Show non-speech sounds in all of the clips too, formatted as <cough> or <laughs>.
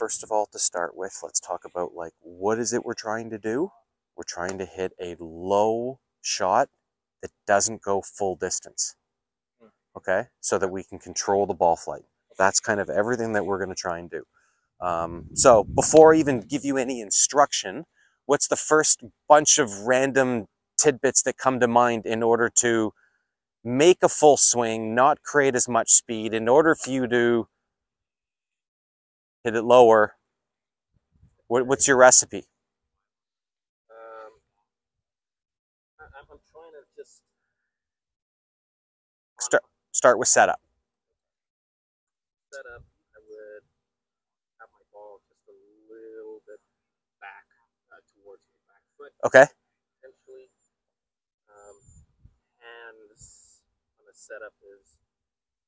first of all, to start with, let's talk about like what is it we're trying to do? We're trying to hit a low shot that doesn't go full distance. Hmm. Okay, so that we can control the ball flight. That's kind of everything that we're going to try and do. Um, so before I even give you any instruction, what's the first bunch of random tidbits that come to mind in order to make a full swing, not create as much speed, in order for you to hit it lower? What, what's your recipe? Um, I'm I'm trying to just. Start, start with setup. setup, I would have my ball just a little bit back uh, towards my back foot, Okay. potentially. Um, hands on the setup is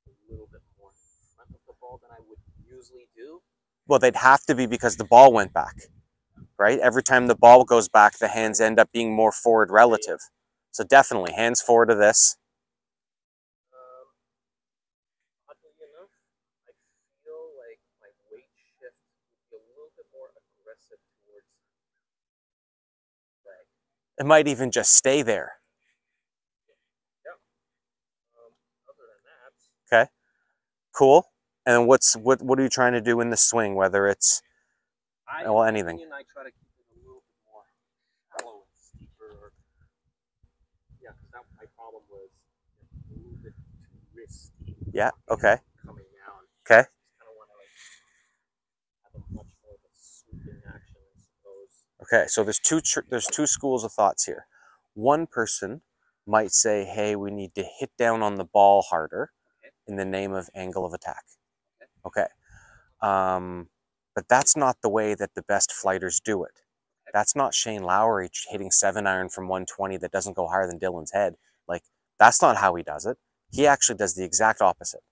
a little bit more in front of the ball than I would usually do. Well, they'd have to be because the ball went back, right? Every time the ball goes back, the hands end up being more forward relative. So definitely hands forward to this. Um, oddly enough, I feel like my weight shift would be a little bit more aggressive towards leg. It might even just stay there. Um, other than that, Okay. Cool. And what's what what are you trying to do in the swing? Whether it's I, Well, anything. opinion, I try to keep it a little bit more and steeper. Yeah, because that my problem was a little bit too risky yeah, okay. coming down. Okay. Just kind of want to like have a much more of a swooping action, I suppose. Okay, so there's two there's two schools of thoughts here. One person might say, "Hey, we need to hit down on the ball harder in the name of angle of attack." Okay, um, but that's not the way that the best flighters do it. That's not Shane Lowry hitting seven iron from 120 that doesn't go higher than Dylan's head. Like that's not how he does it. He actually does the exact opposite.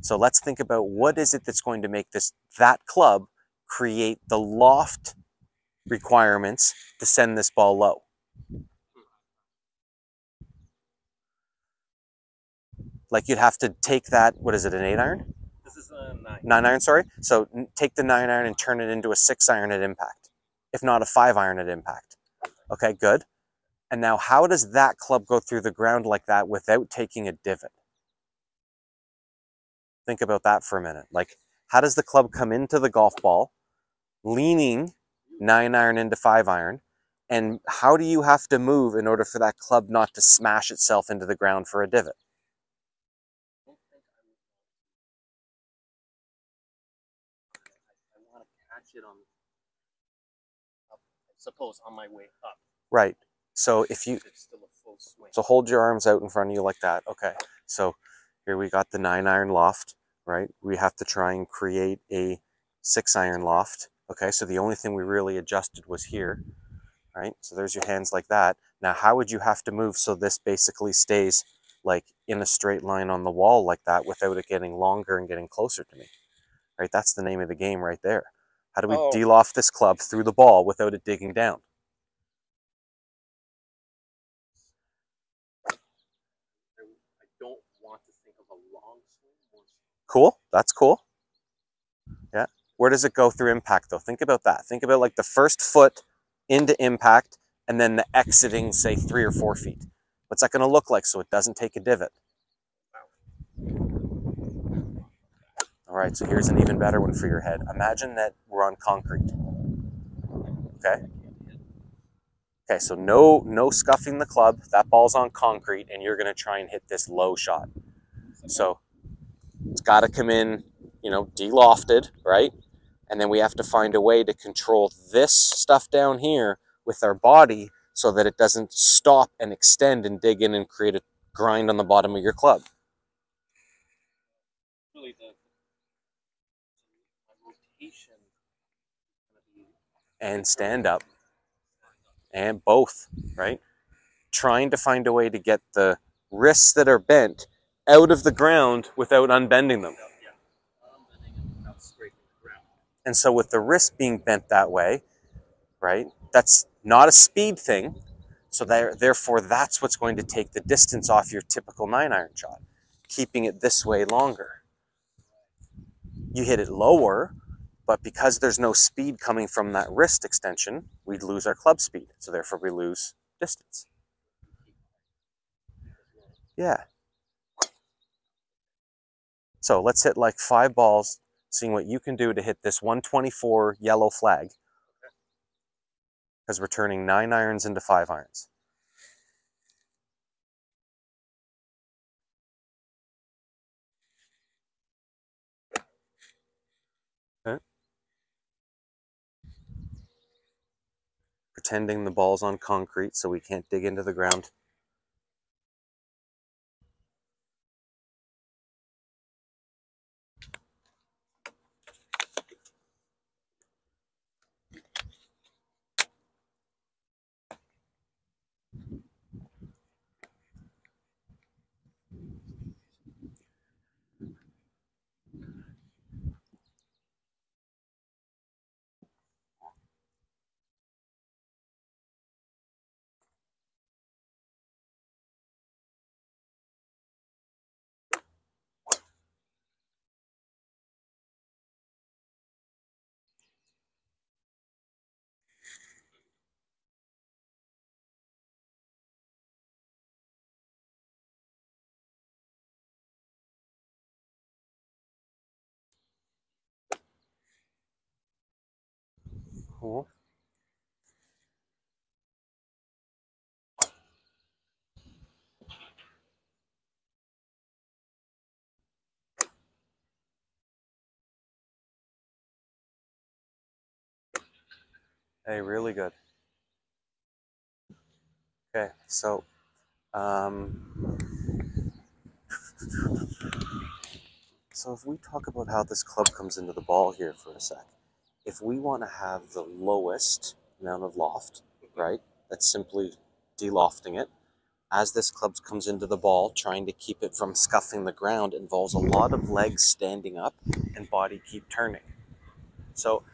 So let's think about what is it that's going to make this that club create the loft requirements to send this ball low. Like you'd have to take that, what is it, an eight iron? Nine. Nine iron, sorry. So take the nine iron and turn it into a six iron at impact, if not a five iron at impact. Okay, good. And now, how does that club go through the ground like that without taking a divot? Think about that for a minute. Like, how does the club come into the golf ball, leaning nine iron into five iron, and how do you have to move in order for that club not to smash itself into the ground for a divot? I don't think I would want I, I want to catch it on, up, I suppose, on my way up. Right. So if you It's still a full swing. So hold your arms out in front of you like that. Okay. So here we got the nine iron loft, right? We have to try and create a six iron loft. Okay. So the only thing we really adjusted was here, right? So there's your hands like that. Now, how would you have to move so this basically stays like in a straight line on the wall like that without it getting longer and getting closer to me? Right? That's the name of the game right there. How do we Oh. de-loft this club through the ball without it digging down? I, I don't want to think of a long swing. Cool. That's cool. Yeah. Where does it go through impact though? Think about that. Think about like the first foot into impact and then the exiting, say, three or four feet. What's that going to look like so it doesn't take a divot? All right, so here's an even better one for your head. Imagine that we're on concrete. Okay. Okay, so no no scuffing the club. That ball's on concrete, and you're going to try and hit this low shot. So it's got to come in, you know, de-lofted, right? And then we have to find a way to control this stuff down here with our body so that it doesn't stop and extend and dig in and create a grind on the bottom of your club. really the my rotation is gonna be and stand up and both, right? Trying to find a way to get the wrists that are bent out of the ground without unbending them. And so with the wrist being bent that way, right? That's not a speed thing. So there, therefore, that's what's going to take the distance off your typical nine iron shot, keeping it this way longer. You hit it lower, But because there's no speed coming from that wrist extension, we'd lose our club speed. So therefore we lose distance. Yeah. So let's hit like five balls, seeing what you can do to hit this 124 yellow flag. Because we're turning nine irons into five irons. Pretending the ball's on concrete so we can't dig into the ground. Cool. Hey, really good. Okay, so um, so if we talk about how this club comes into the ball here for a sec, if we want to have the lowest amount of loft, right? That's simply delofting it. As this club comes into the ball, trying to keep it from scuffing the ground involves a lot of legs standing up and body keep turning. So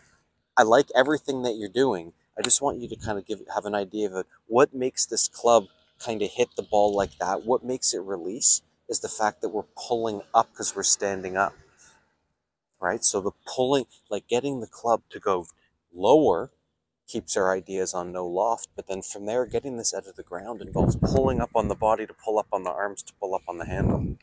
I like everything that you're doing. I just want you to kind of give have an idea of. What makes this club kind of hit the ball like that? What makes it release is the fact that we're pulling up because we're standing up right? So the pulling, like getting the club to go lower keeps our ideas on no loft, but then from there, getting this out of the ground involves pulling up on the body to pull up on the arms to pull up on the handle.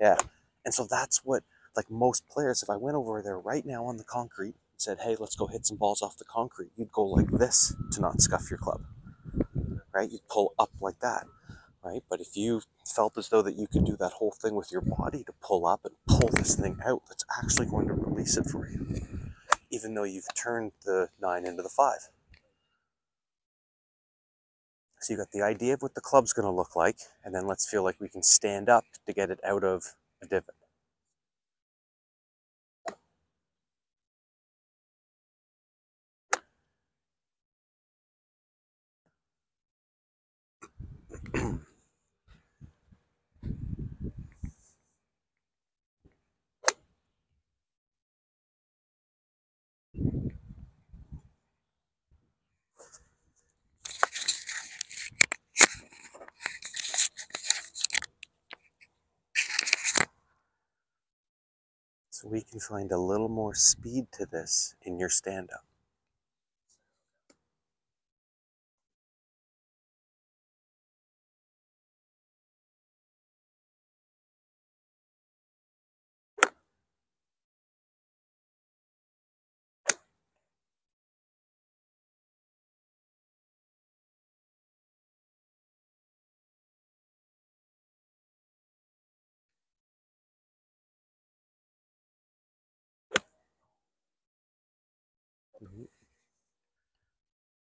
Yeah. And so that's what, like most players, if I went over there right now on the concrete and said, hey, let's go hit some balls off the concrete, you'd go like this to not scuff your club, right? You'd pull up like that right? But if you felt as though that you could do that whole thing with your body to pull up and pull this thing out, that's actually going to release it for you, even though you've turned the nine into the five. So you got the idea of what the club's going to look like, and then let's feel like we can stand up to get it out of a divot. So we can find a little more speed to this in your stand up.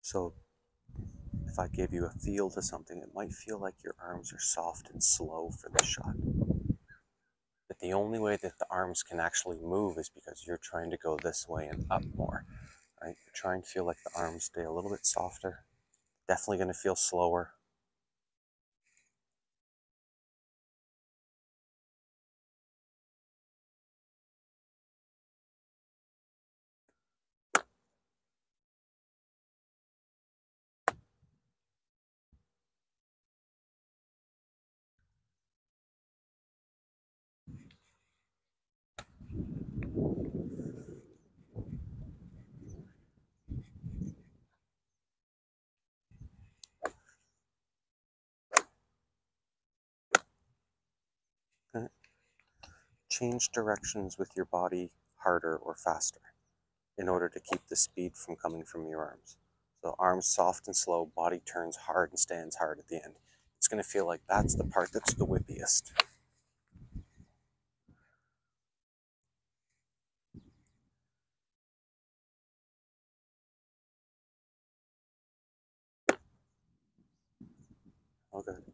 So if I give you a feel to something, it might feel like your arms are soft and slow for this shot. But the only way that the arms can actually move is because you're trying to go this way and up more. Right? Trying to feel like the arms stay a little bit softer. Definitely going to feel slower. Change directions with your body harder or faster in order to keep the speed from coming from your arms. So arms soft and slow, body turns hard and stands hard at the end. It's going to feel like that's the part that's the whippiest. Oh, okay.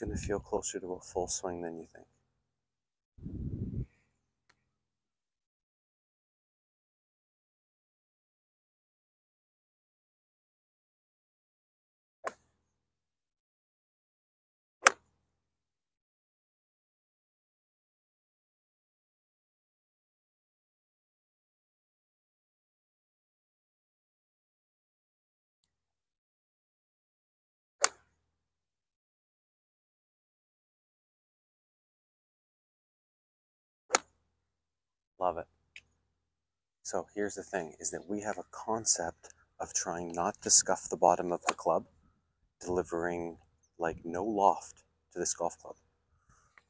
Going to feel closer to a full swing than you think. Love it. So here's the thing is that we have a concept of trying not to scuff the bottom of the club, delivering like no loft to this golf club.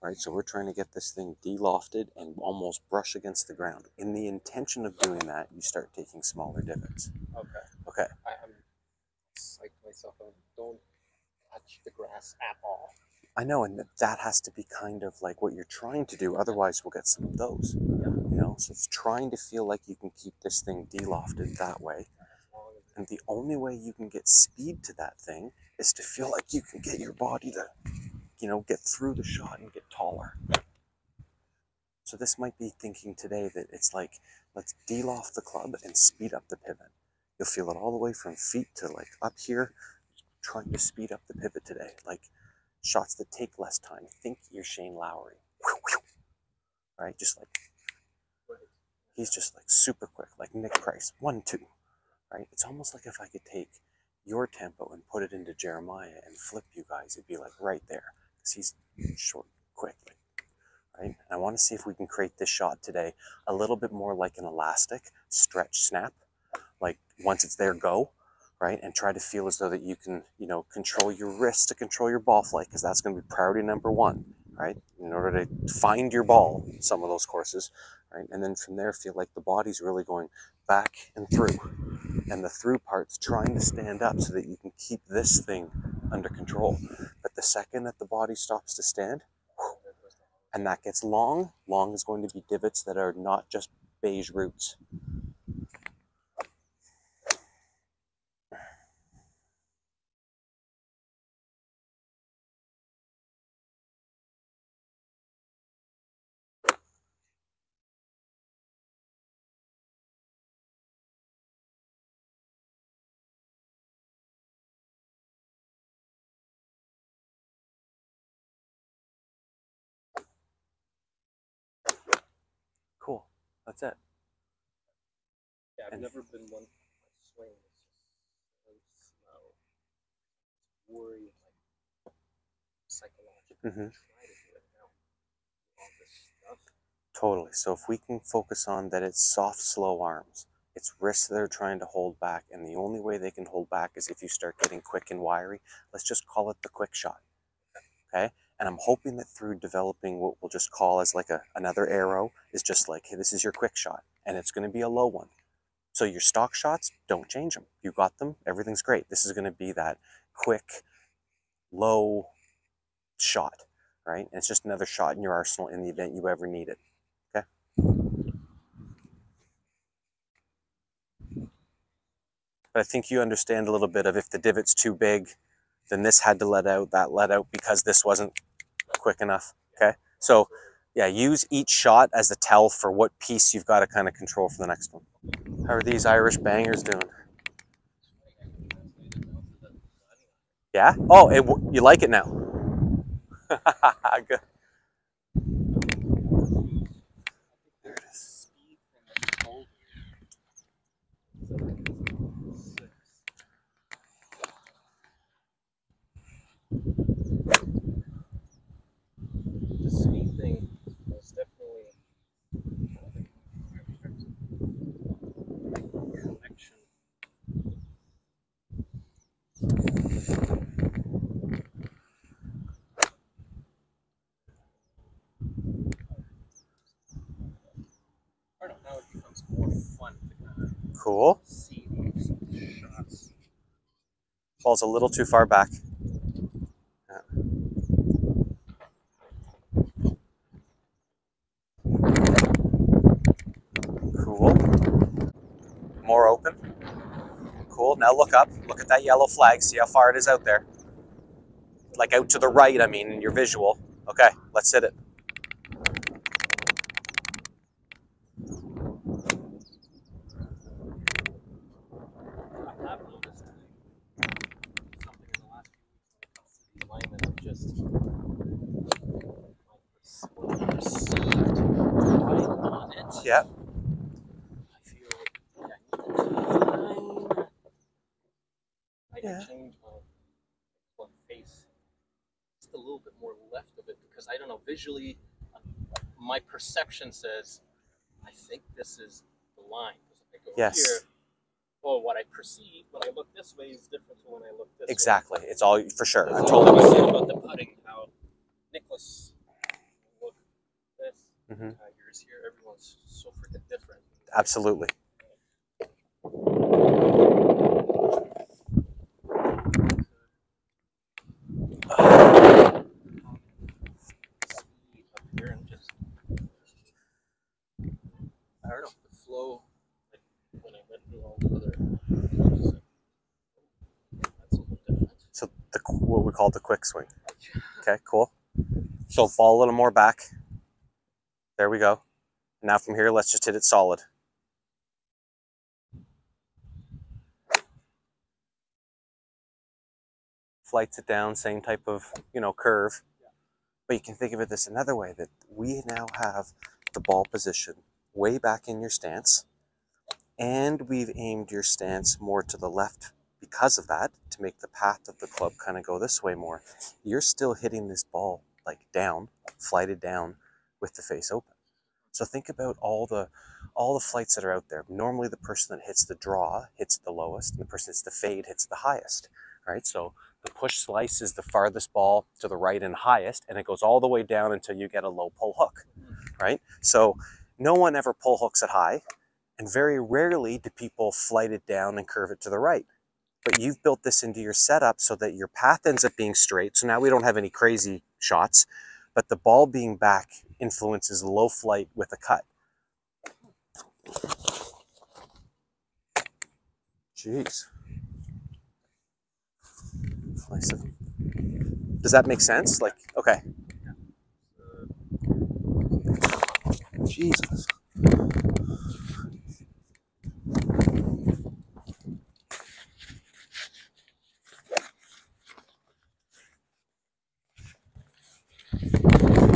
Right? So we're trying to get this thing de-lofted and almost brush against the ground. In the intention of doing that, you start taking smaller divots. Okay. Okay. I, I'm psyched myself out. Don't touch the grass at all. I know, and that- that has to be kind of like what you're trying to do. Otherwise, we'll get some of those. You so it's trying to feel like you can keep this thing de-lofted that way. And the only way you can get speed to that thing is to feel like you can get your body to, you know, get through the shot and get taller. So this might be thinking today that it's like, let's de-loft the club and speed up the pivot. You'll feel it all the way from feet to like up here, trying to speed up the pivot today. Like shots that take less time. Think you're Shane Lowry. Right? Just like he's just like super quick, like Nick Price. One, two. Right? It's almost like if I could take your tempo and put it into Jeremiah and flip you guys, it'd be like right there. Because he's short, quick, like right? And I want to see if we can create this shot today a little bit more like an elastic stretch snap. Like once it's there, go, right? And try to feel as though that you can, you know, control your wrist to control your ball flight because that's going to be priority number one, right? In order to find your ball, in some of those courses, right? And then from there, feel like the body's really going back and through. And the through part's trying to stand up so that you can keep this thing under control. But the second that the body stops to stand, and that gets long, long is going to be divots that are not just beige roots. Cool. That's it. Yeah, I've And- never been one swing just so slow. Worry like psychologically Mhm. try to do it now. All this stuff. Totally. So if we can focus on that it's soft, slow arms, it's wrists that are trying to hold back, and the only way they can hold back is if you start getting quick and wiry. Let's just call it the quick shot. Okay? And I'm hoping that through developing what we'll just call as like a another arrow is just like, hey, this is your quick shot, and it's going to be a low one. So your stock shots, don't change them. You got them, everything's great. This is going to be that quick, low shot, right? And it's just another shot in your arsenal in the event you ever need it. Okay. But I think you understand a little bit of if the divot's too big, then this had to let out, that let out because this wasn't quick enough. Okay. So yeah, use each shot as the tell for what piece you've got to kind of control for the next one. How are these Irish bangers doing? Yeah. Oh, it, you like it now? <laughs> Good. There it is. Speed from the cold. Six. The speed thing was definitely connection. I don't know, now it becomes more fun to kind of Cool. Ball's a little too far back. Cool. More open. Cool. Now look up. Look at that yellow flag. See how far it is out there. Like out to the right, I mean, in your visual. Okay, let's hit it. I have noticed something in the last few weeks when it comes to the alignment of just my perceived right on it. Yeah. I feel like I need to align. I can Yeah. change my one face just a little bit more left of it because I don't know visually. uh, My perception says I think this is the line. Because if I go Yes. here, well, what I perceive when I look this way is different to when I look this way. Exactly. It's all for sure. I That's totally with you. about the putting. How Nicklaus look this Mhm. Tigers here. Everyone's so freaking different. Absolutely. Speed up here and just I don't know the flow. Like when I went through all the other. just like, That's a little different. So the what we call the quick swing. Okay, cool. So fall a little more back. There we go. Now from here, let's just hit it solid. Flights it down, same type of, you know, curve. But you can think of it this another way that we now have the ball position way back in your stance, and we've aimed your stance more to the left because of that to make the path of the club kind of go this way more you're still hitting this ball like down, flighted down with the face open. So think about all the all the flights that are out there. Normally the person that hits the draw hits the lowest and the person that hits the fade hits the highest. Right? So the push slice is the farthest ball to the right and highest, and it goes all the way down until you get a low pull hook. Right? So no one ever pull hooks it high, and very rarely do people flight it down and curve it to the right but you've built this into your setup so that your path ends up being straight. So now we don't have any crazy shots, but the ball being back influences low flight with a cut. Jeez. Does that make sense? Like, okay. Jesus.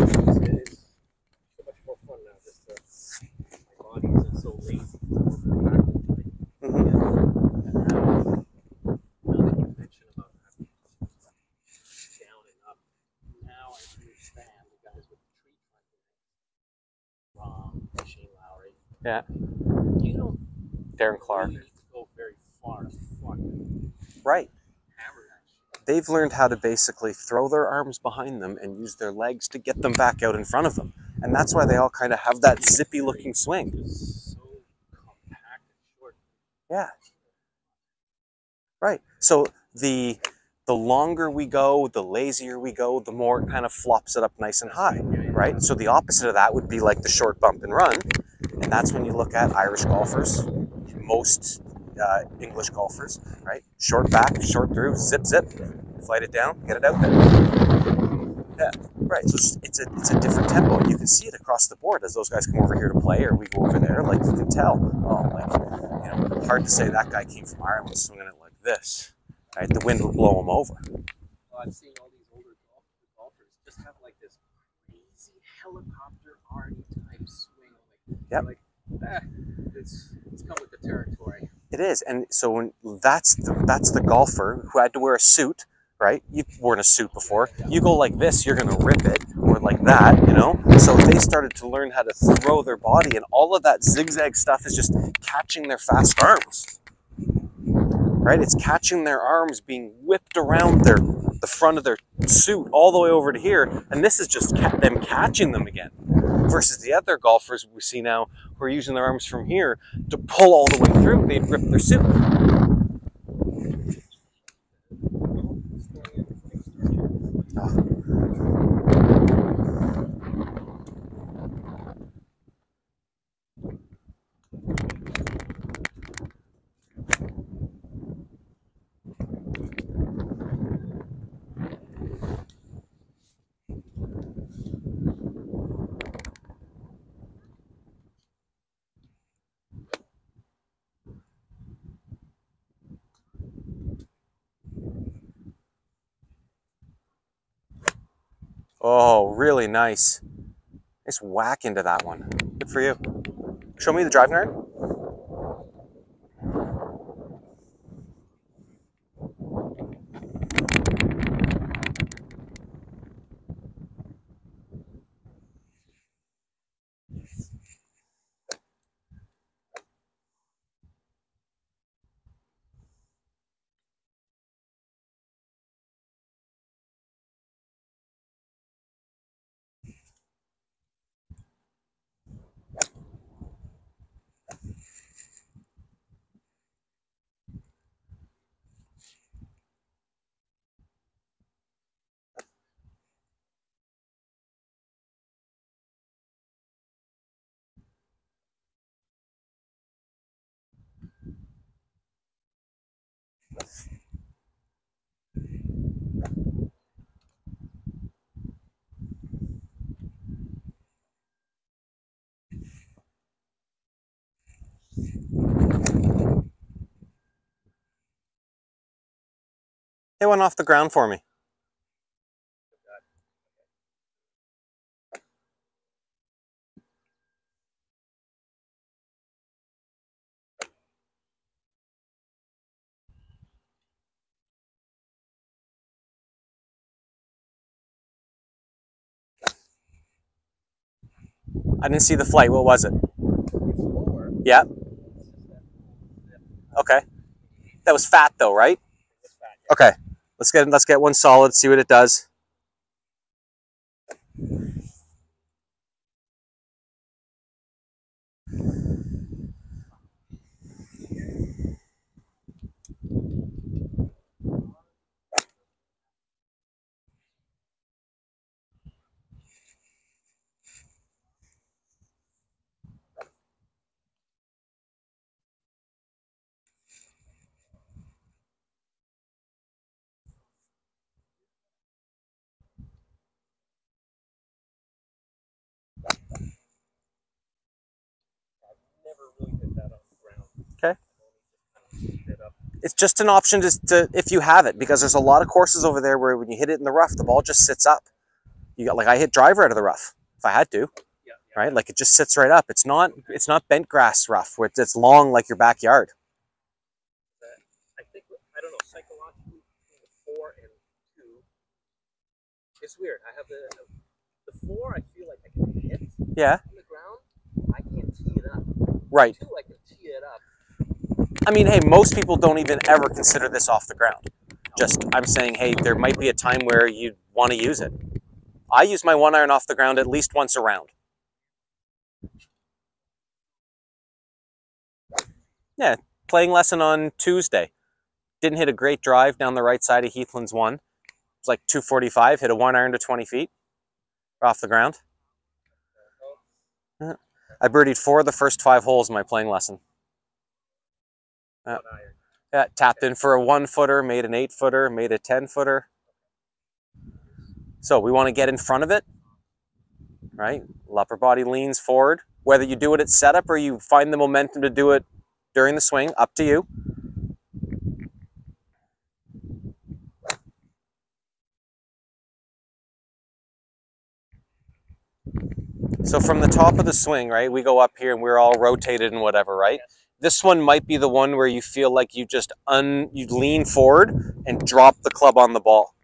These days, so much more fun now. Just uh, my body isn't so lazy. Mhm. Now that you mention about having down and up, now I understand the guys with the tree trunking. Rom, Shane Lowry. Yeah. You don't Darren Clarke. really need to go very far Right. hammer that shit. they've learned how to basically throw their arms behind them and use their legs to get them back out in front of them. And that's why they all kind of have that zippy looking swing. Just so compact and short. Yeah. Right. So the the longer we go, the lazier we go, the more it kind of flops it up nice and high, right? So the opposite of that would be like the short bump and run. And that's when you look at Irish golfers, most uh, English golfers, right? Short back, short through, zip, zip, flight it down, get it out there. Yeah, right. So it's, a it's a different tempo. You can see it across the board as those guys come over here to play, or we go over there. Like you can tell. Oh, like you know, hard to say that guy came from Ireland swinging it like this. Right, the wind would blow him over. I've seen all these older golf, golfers just have like this crazy helicopter arty type swing. Like, Yep. Like, eh, it's it's come with the territory. It is, and so when that's the, that's the golfer who had to wear a suit, right? You've worn a suit before. You go like this, you're gonna rip it, or like that, you know. So they started to learn how to throw their body, and all of that zigzag stuff is just catching their fast arms, right? It's catching their arms being whipped around their the front of their suit all the way over to here, and this is just ca- them catching them again. Versus the other golfers we see now who are using their arms from here to pull all the way through, they'd rip their suit. Oh, Oh, really nice. Nice whack into that one. Good for you. Show me the driving iron. Hit one off the ground for me. I didn't see the flight. What was it? Yeah. Okay. That was fat though, right? Okay. Let's get let's get one solid. See what it does. It's just an option to, to if you have it because there's a lot of courses over there where when you hit it in the rough, the ball just sits up. You got like I hit driver out of the rough if I had to, Yeah. yeah. right? Like it just sits right up. It's not it's not bent grass rough where it's- it's long like your backyard. I think I don't know psychologically four and two. It's weird. I have the the four. I feel like I can hit Yeah, on the ground. I can't tee it up. right. Two, I can tee it up. I mean, hey, most people don't even ever consider this off the ground. Just I'm saying, hey, there might be a time where you want to use it. I use my one iron off the ground at least once a round. Yeah, playing lesson on Tuesday. Didn't hit a great drive down the right side of Heathlands one. It's like 245, hit a one iron to 20 feet off the ground. I birdied four of the first five holes in my playing lesson. Uh, yeah, uh, tapped in for a one footer, made an eight footer, made a 10 footer. So we want to get in front of it, right? Upper body leans forward. Whether you do it at setup or you find the momentum to do it during the swing, up to you. So from the top of the swing, right, we go up here and we're all rotated and whatever, right? Yes. This one might be the one where you feel like you just un you lean forward and drop the club on the ball,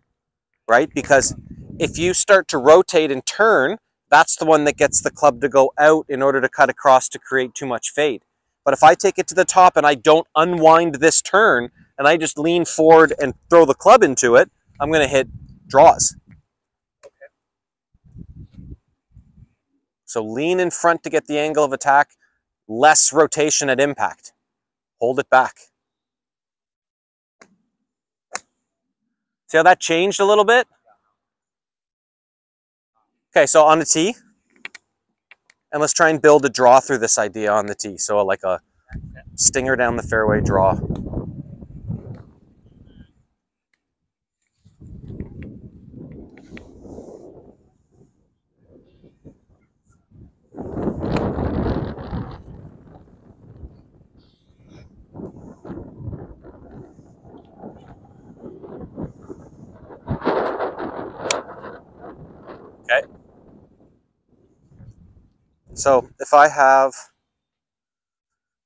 right? Because if you start to rotate and turn, that's the one that gets the club to go out in order to cut across to create too much fade. But if I take it to the top and I don't unwind this turn and I just lean forward and throw the club into it, I'm going to hit draws. So lean in front to get the angle of attack, less rotation at impact. Hold it back. See how that changed a little bit? Okay, so on the tee, and let's try and build a draw through this idea on the tee. So like a stinger down the fairway draw. So if I have,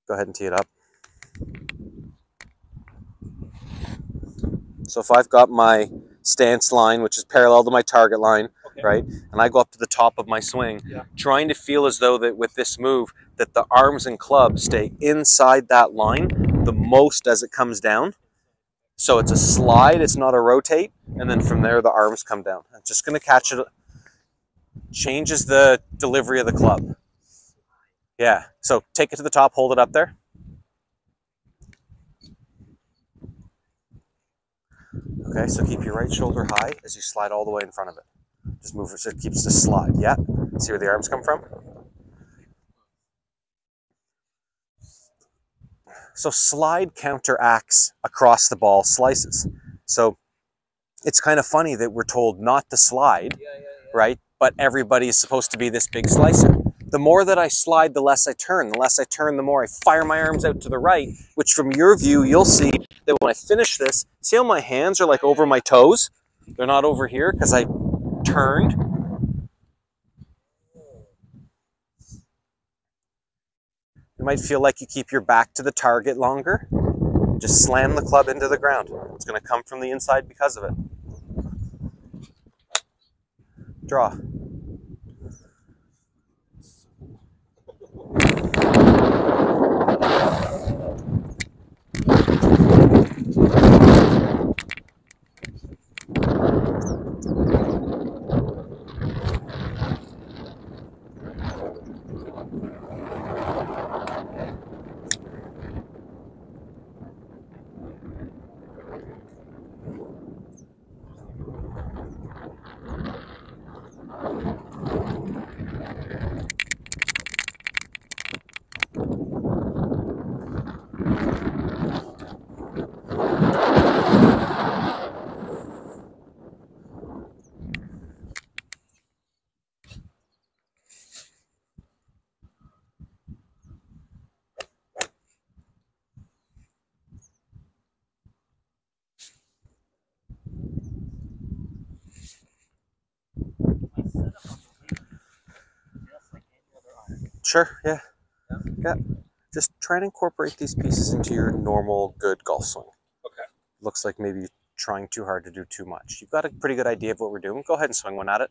go ahead and tee it up. So if I've got my stance line, which is parallel to my target line, Okay. right, and I go up to the top of my swing, Yeah. trying to feel as though that with this move that the arms and club stay inside that line the most as it comes down. So it's a slide, it's not a rotate, and then from there the arms come down. I'm just going to catch it. Changes the delivery of the club. Yeah. So take it to the top, hold it up there. Okay, so keep your right shoulder high as you slide all the way in front of it. Just move it so it keeps the slide. Yeah. See where the arms come from? So slide counteracts across the ball slices. So it's kind of funny that we're told not to slide, Yeah, yeah, yeah. right? But everybody is supposed to be this big slicer. The more that I slide, the less I turn. The less I turn, the more I fire my arms out to the right, which from your view, you'll see that when I finish this, see how my hands are like over my toes? They're not over here because I turned. You might feel like you keep your back to the target longer. Just slam the club into the ground. It's going to come from the inside because of it. Draw. Sure, yeah. Yeah. Just try and incorporate these pieces into your normal good golf swing. Okay. Looks like maybe you're trying too hard to do too much. You've got a pretty good idea of what we're doing. Go ahead and swing one at it.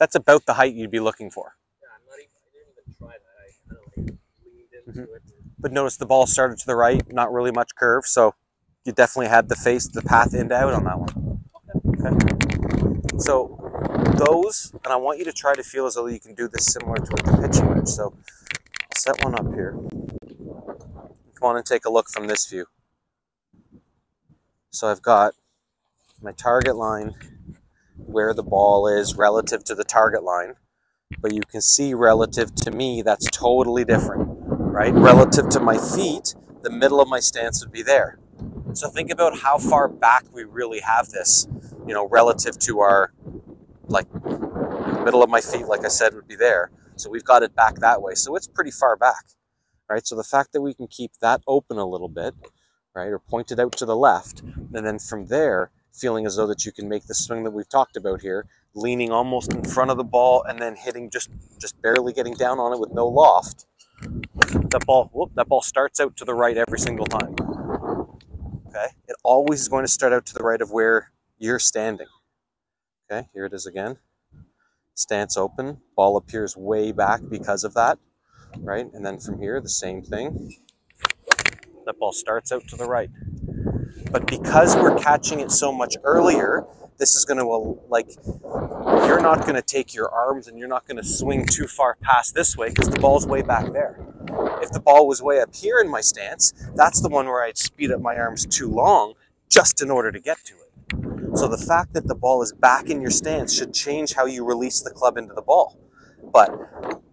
That's about the height you'd be looking for. Yeah, I'm not even. I didn't even try that. I kind of like into it. but notice the ball started to the right, not really much curve, so you definitely had the face, the path in to out on that one. Okay. So those, and I want you to try to feel as though you can do this similar to the pitching wedge. So I'll set one up here. Come on and take a look from this view. So I've got my target line where the ball is relative to the target line, but you can see relative to me, that's totally different right? Relative to my feet, the middle of my stance would be there. So think about how far back we really have this, you know, relative to our, like, middle of my feet, like I said, would be there. So we've got it back that way. So it's pretty far back, right? So the fact that we can keep that open a little bit, right, or pointed out to the left, and then from there, feeling as though that you can make the swing that we've talked about here, leaning almost in front of the ball and then hitting just just barely getting down on it with no loft. That ball, whoop, that ball starts out to the right every single time. Okay, it always is going to start out to the right of where you're standing. Okay, here it is again. Stance open, ball appears way back because of that, right? And then from here, the same thing. That ball starts out to the right. But because we're catching it so much earlier, this is going to, like, you're not going to take your arms and you're not going to swing too far past this way because the ball's way back there. If the ball was way up here in my stance, that's the one where I'd speed up my arms too long just in order to get to it. So the fact that the ball is back in your stance should change how you release the club into the ball. But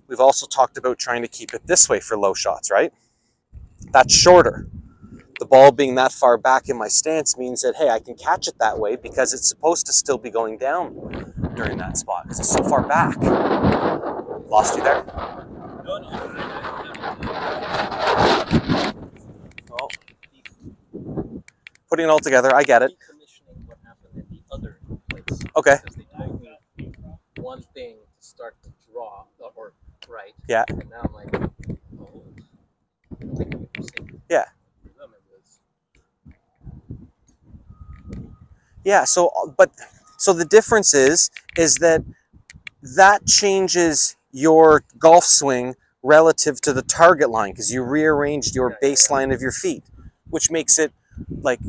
we've also talked about trying to keep it this way for low shots, right? That's shorter the ball being that far back in my stance means that, hey, I can catch it that way because it's supposed to still be going down during that spot because it's so far back. Lost you there? Well, putting it all together, I get it. Decommissioning what happened in the other place. Okay. Because they told me one thing to start to draw, or right. Yeah. And now I'm like, oh. I think what you're saying Yeah. for them it was Yeah, so but so the difference is is that that changes your golf swing relative to the target line because you rearranged your baseline of your feet, which makes it like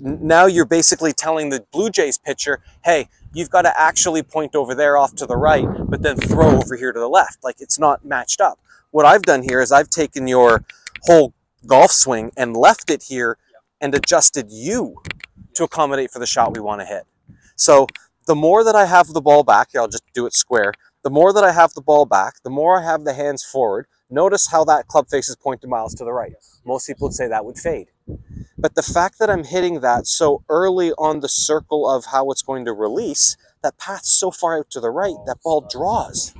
now you're basically telling the Blue Jays pitcher, "Hey, you've got to actually point over there off to the right, but then throw over here to the left." Like it's not matched up. What I've done here is I've taken your whole golf swing and left it here and adjusted you to accommodate for the shot we want to hit. So the more that I have the ball back, here I'll just do it square. The more that I have the ball back, the more I have the hands forward. Notice how that club face is pointed miles to the right. Most people would say that would fade. But the fact that I'm hitting that so early on the circle of how it's going to release, that path's so far out to the right, that ball draws.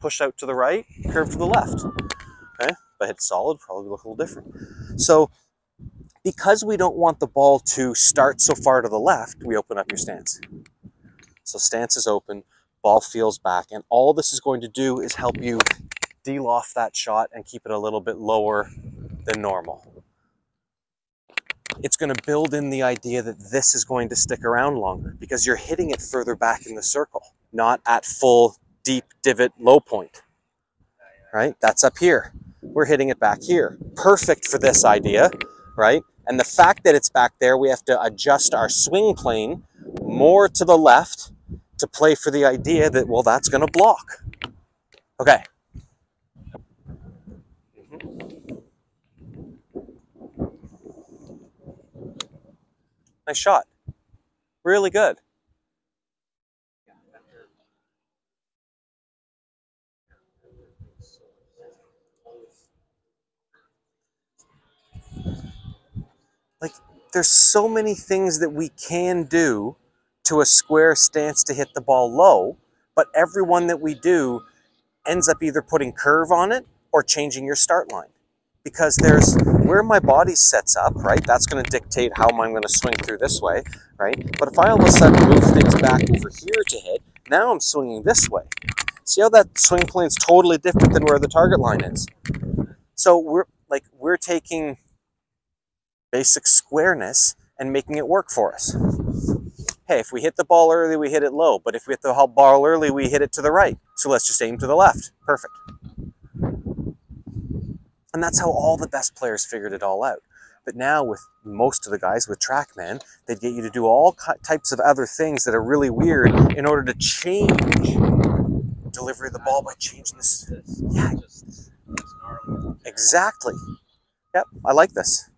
Push out to the right, curve to the left. Okay, if I hit solid, probably look a little different. So because we don't want the ball to start so far to the left, we open up your stance. So stance is open, ball feels back, and all this is going to do is help you deal off that shot and keep it a little bit lower than normal. It's going to build in the idea that this is going to stick around longer because you're hitting it further back in the circle, not at full deep divot low point. Right? That's up here. We're hitting it back here. Perfect for this idea, right? And the fact that it's back there, we have to adjust our swing plane more to the left to play for the idea that, well, that's going to block. Okay. Mm-hmm. Nice shot. Really good. Like there's so many things that we can do to a square stance to hit the ball low, but every one that we do ends up either putting curve on it or changing your start line. Because there's where my body sets up, right? That's going to dictate how I'm going to swing through this way, right? But if I all of a sudden move things back over here to hit, now I'm swinging this way. See how that swing plane's totally different than where the target line is. So we're like we're taking basic squareness and making it work for us. Hey, if we hit the ball early, we hit it low. But if we hit the ball early, we hit it to the right. So let's just aim to the left. Perfect. And that's how all the best players figured it all out. But now, with most of the guys with TrackMan, they'd get you to do all types of other things that are really weird in order to change delivery of the ball by changing this. Yeah. Just, it's gnarly. Exactly. Yep, I like this.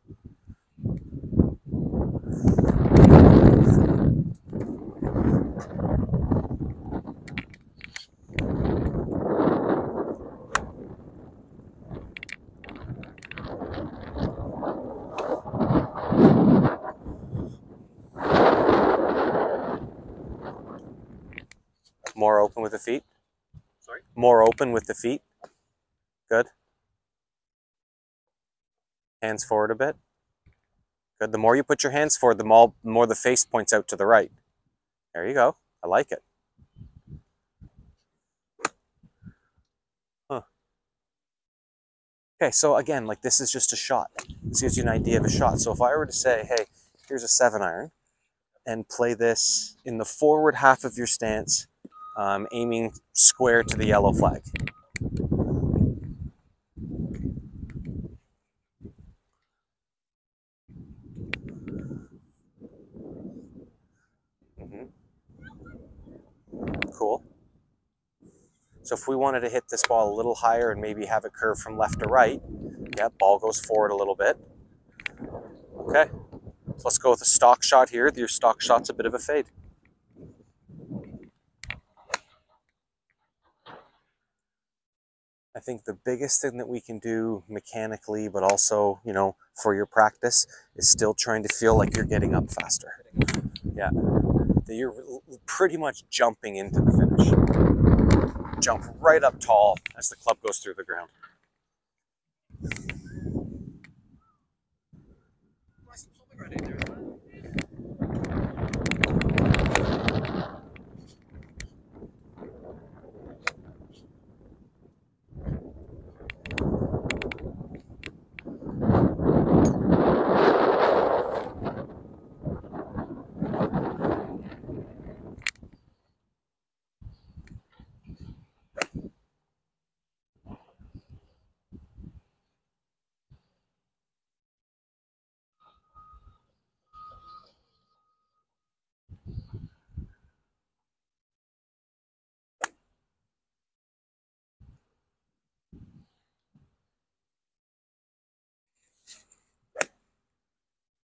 More open with the feet. Sorry? More open with the feet. Good. Hands forward a bit. Good. The more you put your hands forward, the more, the more the face points out to the right. There you go. I like it. Huh. Okay, so again, like this is just a shot. This gives you an idea of a shot. So if I were to say, hey, here's a seven iron, and play this in the forward half of your stance, um, aiming square to the yellow flag. Mhm. Cool. So if we wanted to hit this ball a little higher and maybe have it curve from left to right, yeah, ball goes forward a little bit. Okay, so let's go with a stock shot here. Your stock shot's a bit of a fade. Think the biggest thing that we can do mechanically, but also, you know, for your practice, is still trying to feel like you're getting up faster. Yeah. That you're pretty much jumping into the finish. Jump right up tall as the club goes through the ground.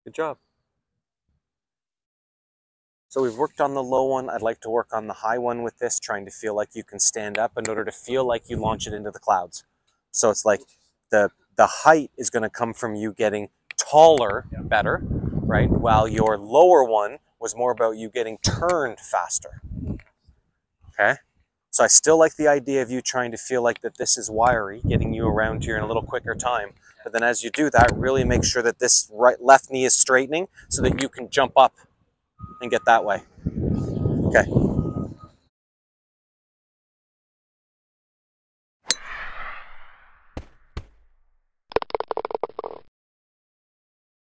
Good job. So we've worked on the low one. I'd like to work on the high one with this, trying to feel like you can stand up in order to feel like you launch it into the clouds. So it's like the the height is going to come from you getting taller better, right? While your lower one was more about you getting turned faster. Okay? So I still like the idea of you trying to feel like that this is wiry, getting you around here in a little quicker time. Then as you do that, really make sure that this right left knee is straightening so that you can jump up and get that way. Okay.